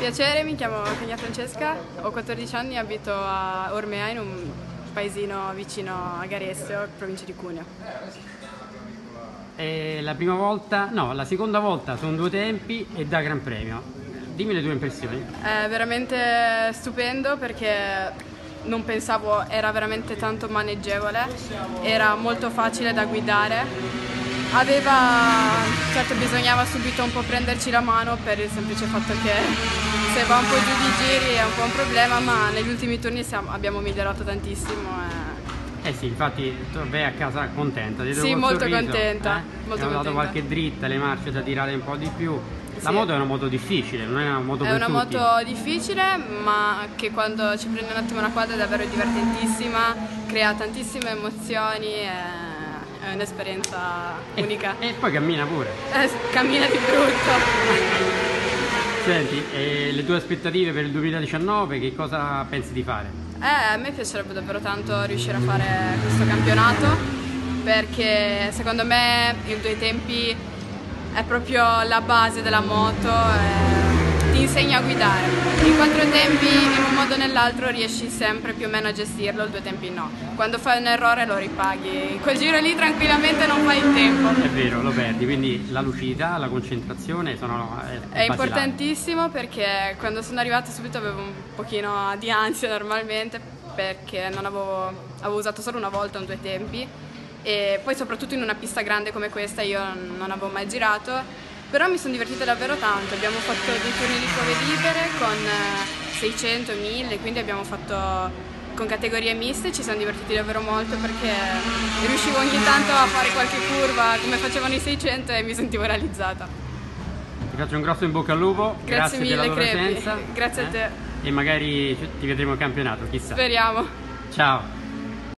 Piacere, mi chiamo Cagna Francesca, ho 14 anni e abito a Ormea in un paesino vicino a Garessio, provincia di Cuneo. È la prima volta, no, la seconda volta sono due tempi e da Gran Premio. Dimmi le tue impressioni. È veramente stupendo perché non pensavo era veramente tanto maneggevole, era molto facile da guidare aveva, certo bisognava subito un po' prenderci la mano per il semplice fatto che se va un po' giù di giri è un po' un problema, ma negli ultimi turni siamo, abbiamo migliorato tantissimo. Eh. eh sì, infatti tu vai a casa contenta, di Sì, molto sorriso, contenta. Eh? Molto Abbiamo dato qualche dritta, le marce da tirare un po' di più. La sì. moto è una moto difficile, non è una moto È una tutti. moto difficile, ma che quando ci prende un attimo una quadra è davvero divertentissima, crea tantissime emozioni. E è un'esperienza unica. E poi cammina pure. Eh, cammina di brutto. Senti, e le tue aspettative per il 2019 che cosa pensi di fare? Eh, a me piacerebbe davvero tanto riuscire a fare questo campionato perché secondo me il due tempi è proprio la base della moto. E ti insegna a guidare. In quattro tempi, in un modo o nell'altro, riesci sempre più o meno a gestirlo, il due tempi no. Quando fai un errore lo ripaghi. In quel giro lì tranquillamente non fai il tempo. È vero, lo perdi, quindi la lucidità, la concentrazione sono... È, è importantissimo perché quando sono arrivata subito avevo un pochino di ansia normalmente perché non avevo, avevo usato solo una volta un due tempi e poi soprattutto in una pista grande come questa io non avevo mai girato però mi sono divertita davvero tanto, abbiamo fatto dei turni di prove libere con 600, eh, 1000, quindi abbiamo fatto con categorie miste, ci siamo divertiti davvero molto perché riuscivo ogni tanto a fare qualche curva come facevano i 600 e mi sentivo realizzata. Ti faccio un grosso in bocca al lupo, grazie, grazie mille presenza. Grazie eh? a te. E magari ti vedremo in campionato, chissà. Speriamo. Ciao.